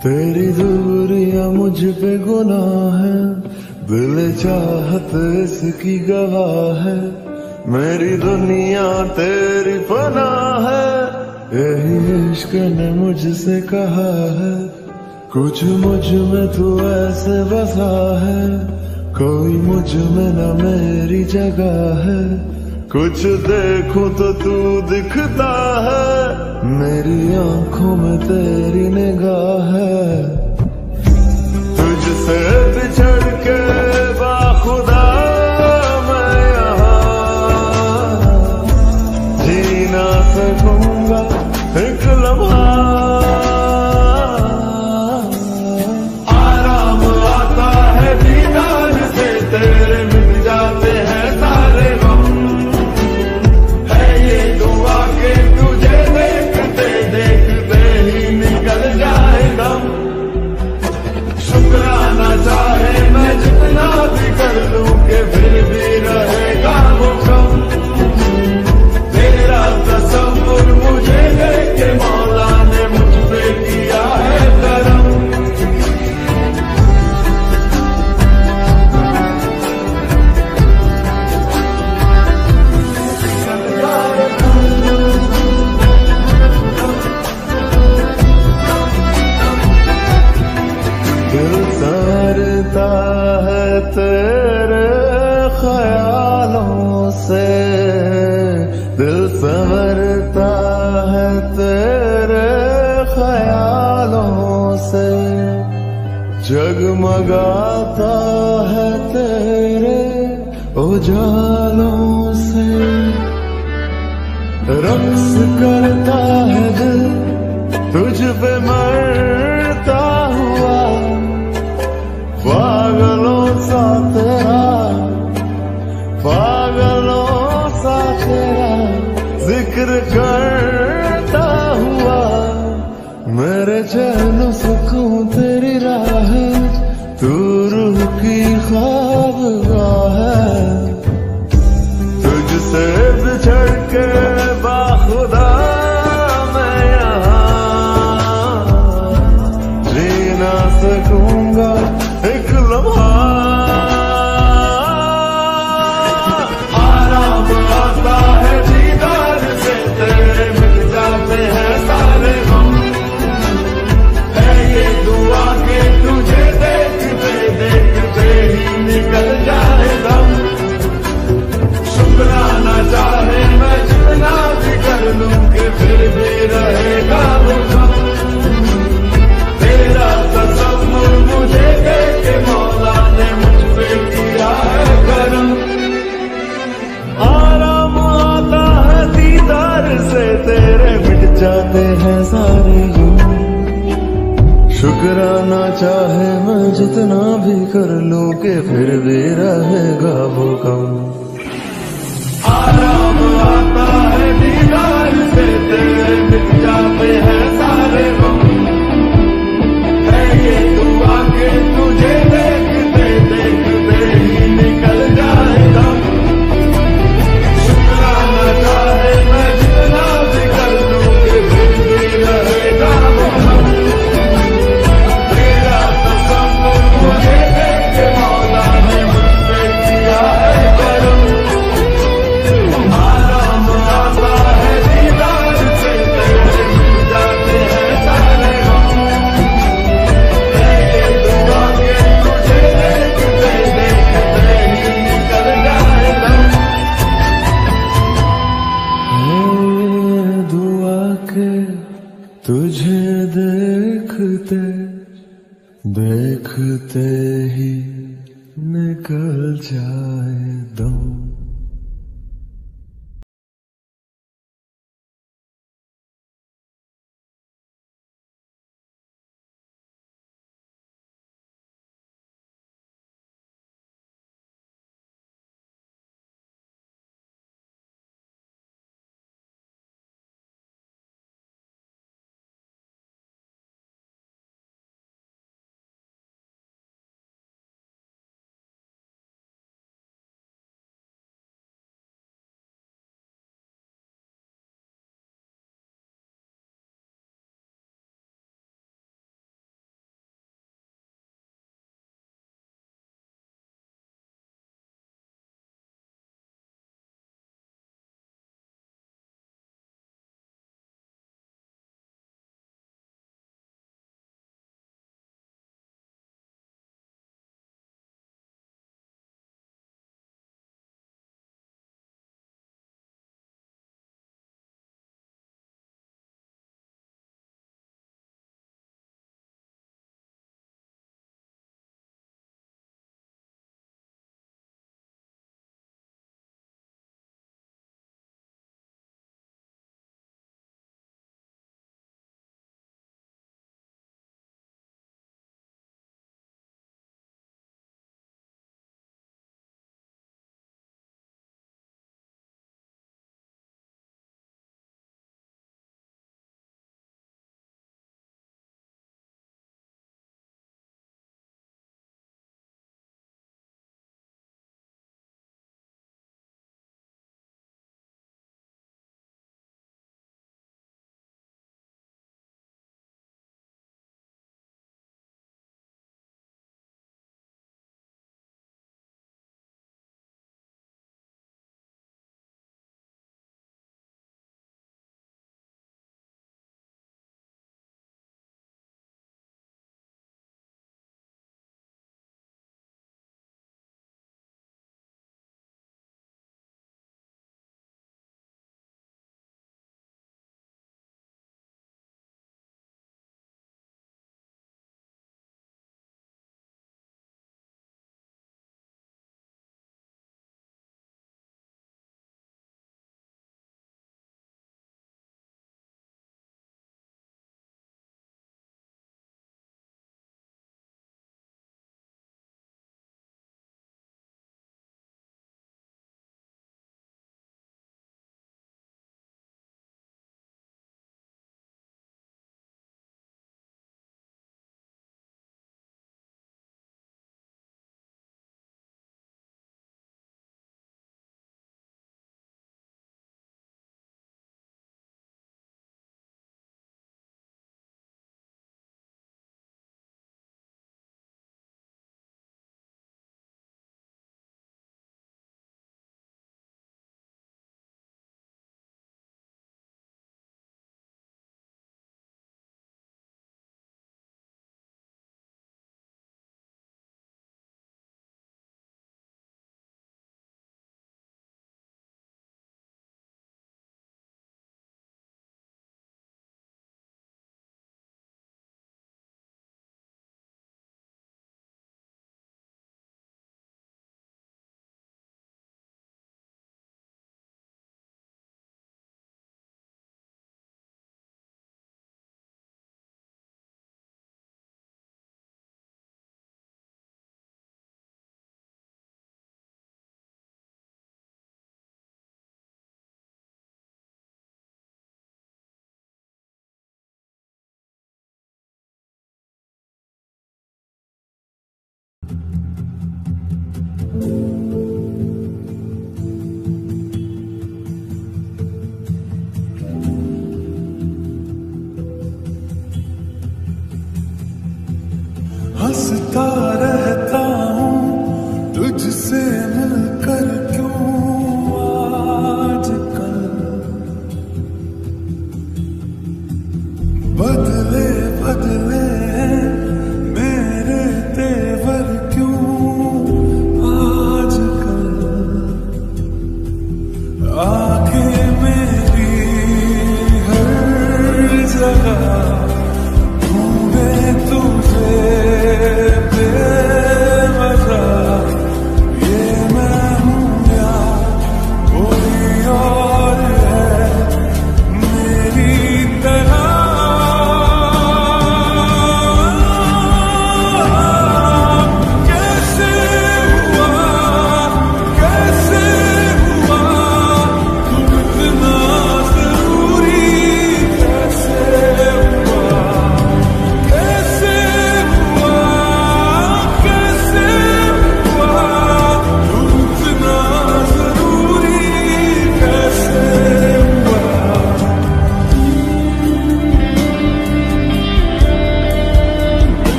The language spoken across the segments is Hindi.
तेरी दूरिया मुझ पे गुना है। दिल चाहत इसकी गवाह है। मेरी दुनिया तेरी पना है। यही इश्क ने मुझसे कहा है। कुछ मुझमें तू ऐसे बसा है। कोई मुझमें ना मेरी जगह है। कुछ देखूँ तो तू दिखता है। मेरी आँखों में तेरी निगाह है। तुझसे बिछड़ के बाखुदा मैं यहाँ। जीना सकूँगा एक लम्हा जगाता है तेरे उजालों से। रक्स करता है दिल, तुझ पे मरता हुआ। पागलों सा तेरा, पागलों सा तेरा ज़िक्र करता हुआ। मेरे चैन इतना भी कर लूँ कि फिर भी रहेगा वो कम। तुझे देखते देखते ही निकल जाए दम।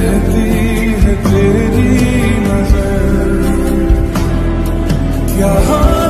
रहती है तेरी नजर यहाँ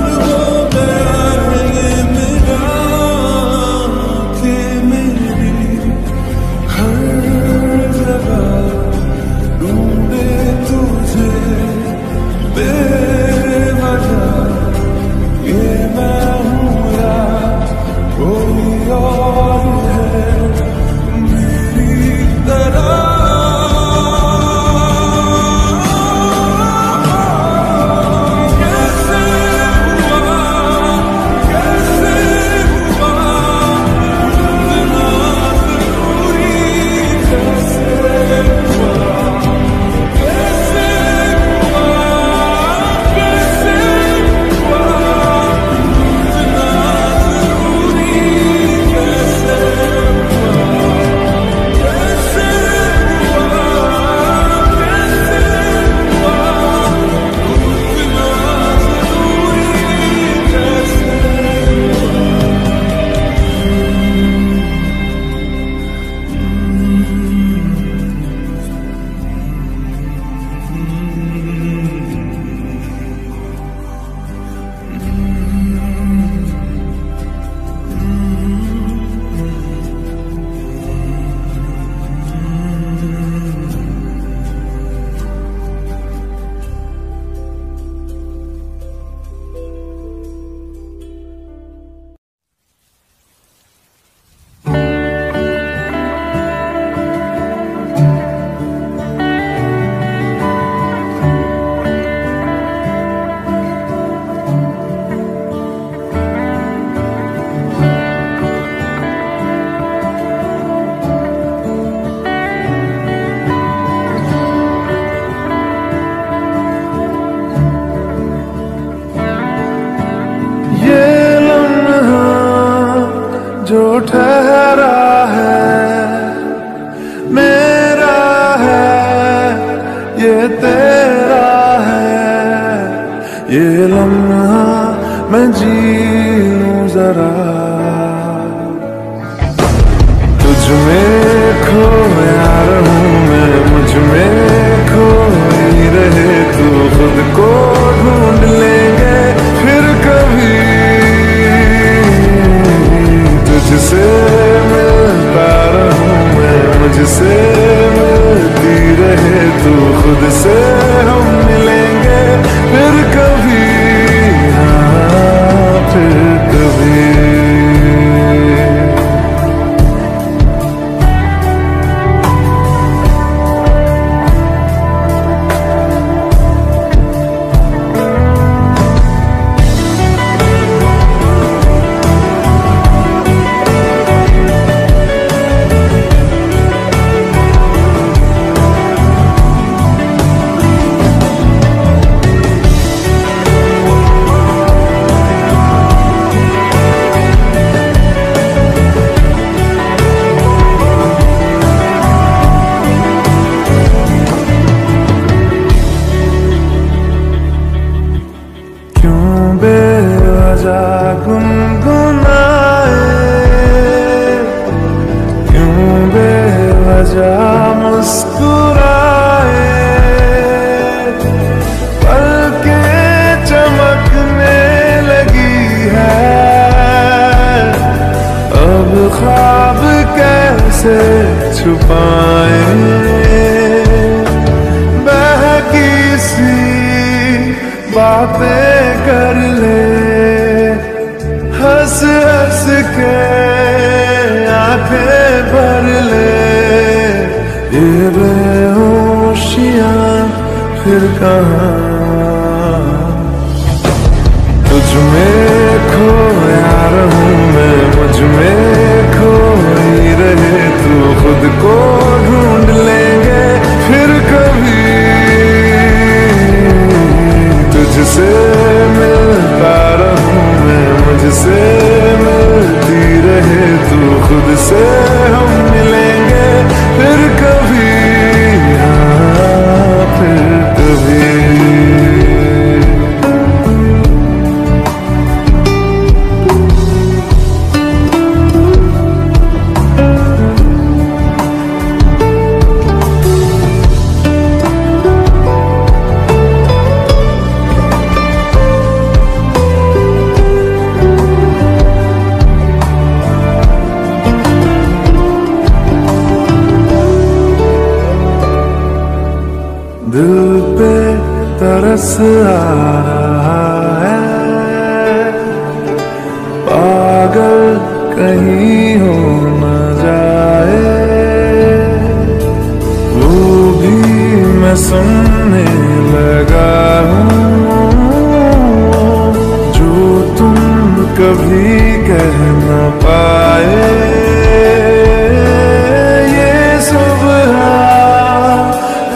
ये लम्हा मैं जी लूँ जरा। तुझ में खोया रहूँ मैं, मुझमें खोई रहे तू, खुद को ढूंढ लेंगे फिर कभी। तुझसे मिलता रहूँ मैं, मुझसे मिलती रहे तू, खुद से हम मिलेंगे फिर कभी। कहा तुझ में खोया रहूँ मैं, मुझमें खोई रहे तू खुद को ढूंढ ले।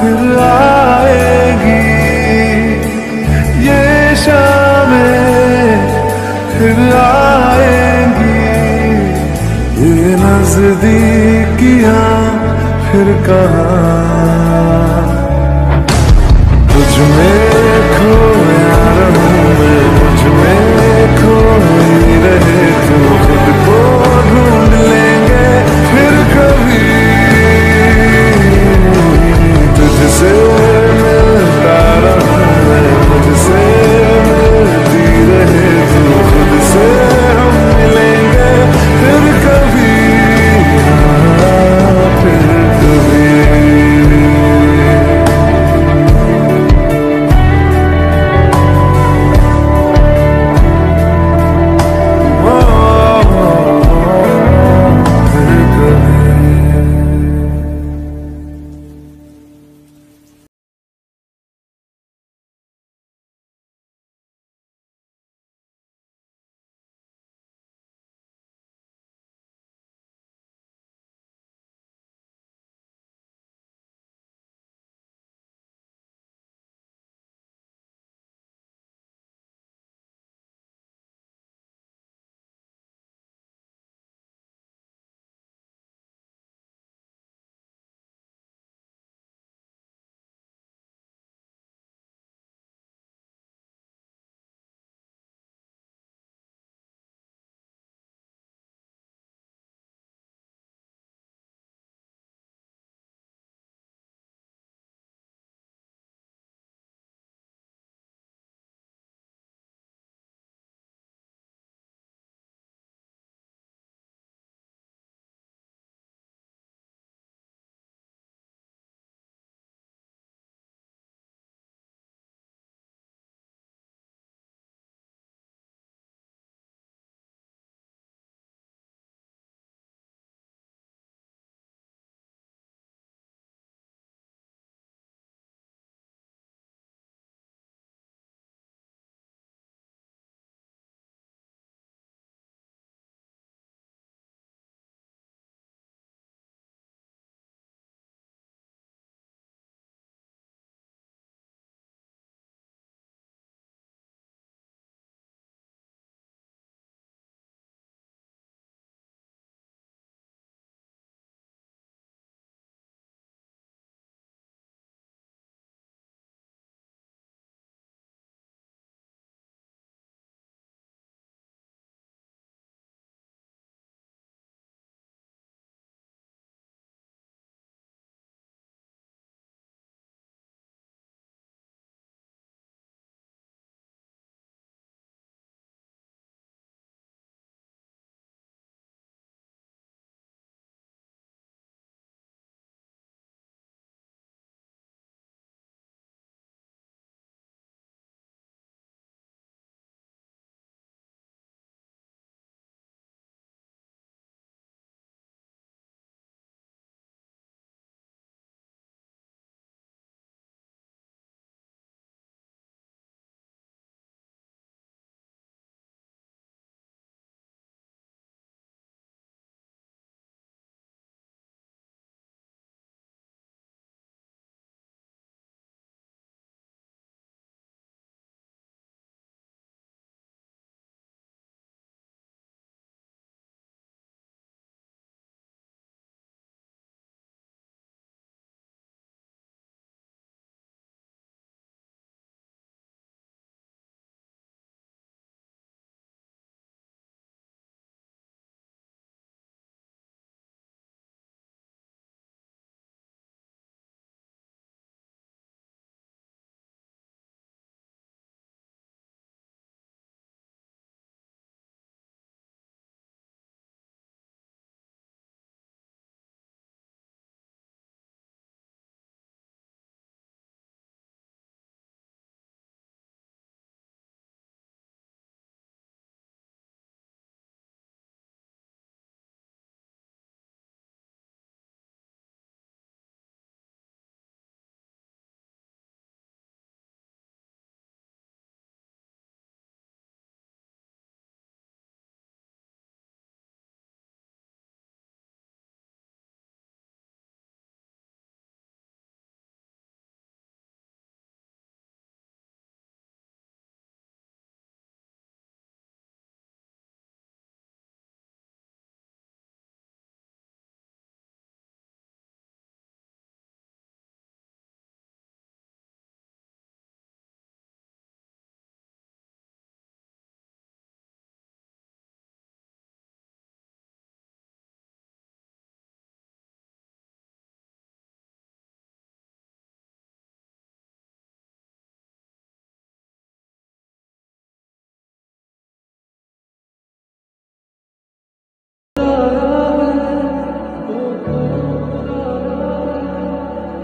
फिर आएगी। ये शामें फिर आएगी। ये नजदीकियाँ फिर कहाँ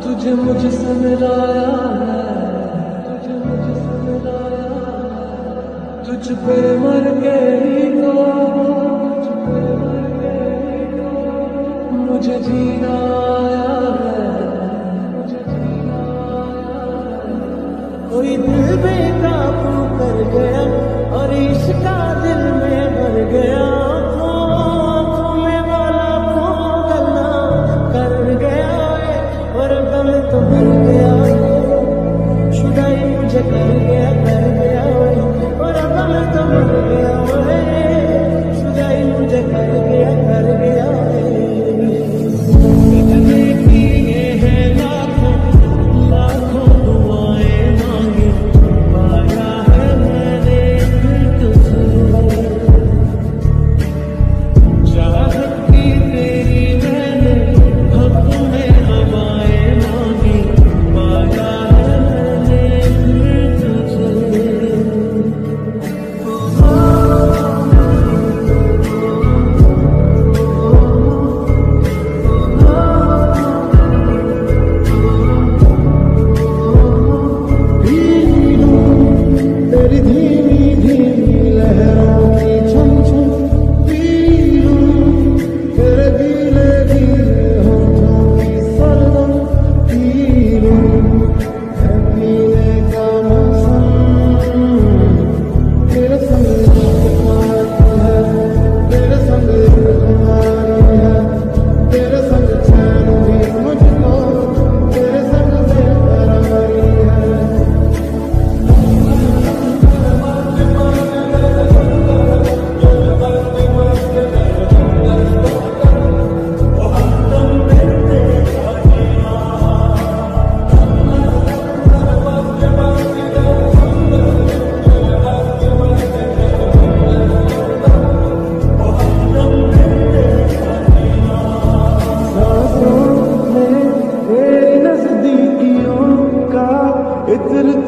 तुझे मुझसे मिलाया है। तुझे मुझ मिलाया तुझ पे मर के ही को मुझे जीना आया है। मुझे जीना कोई दिल बेकाबू कर गया और इश्क का दिल में भर गया।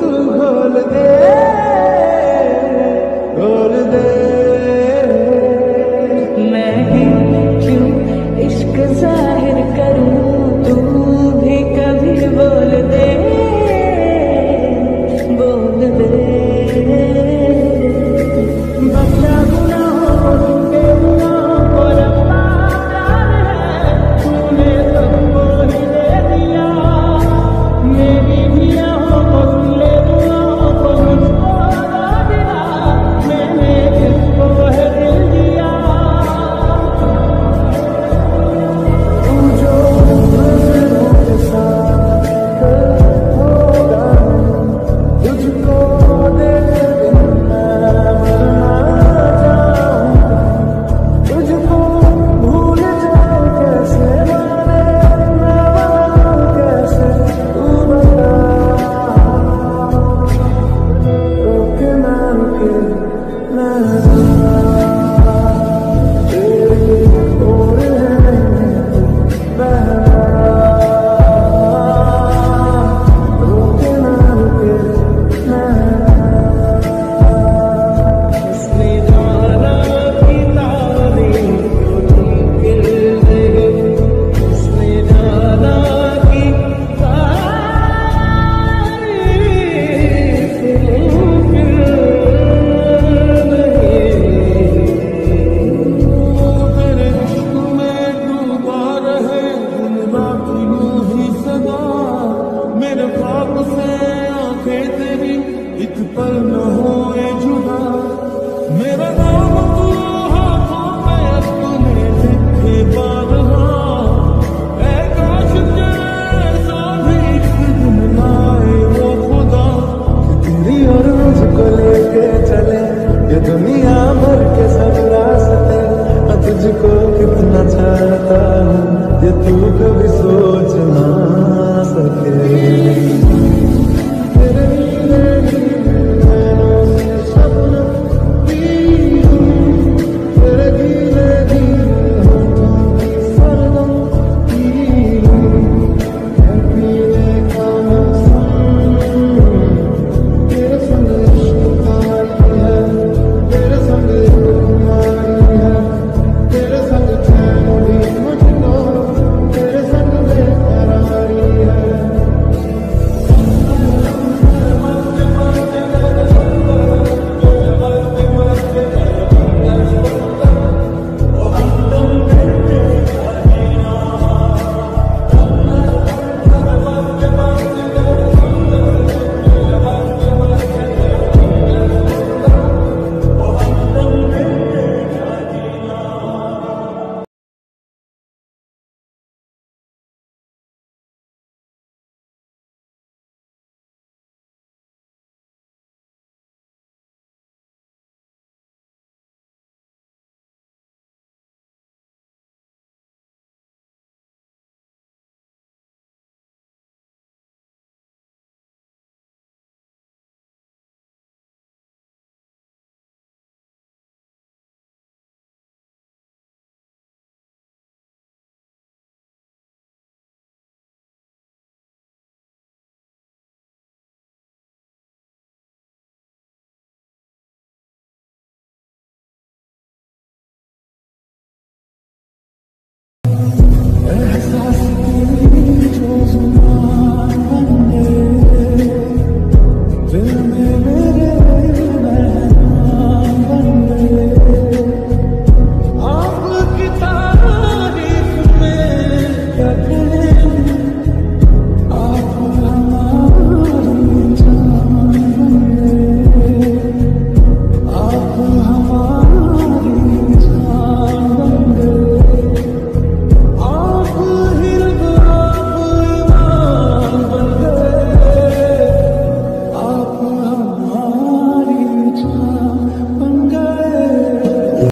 तू घोल दे।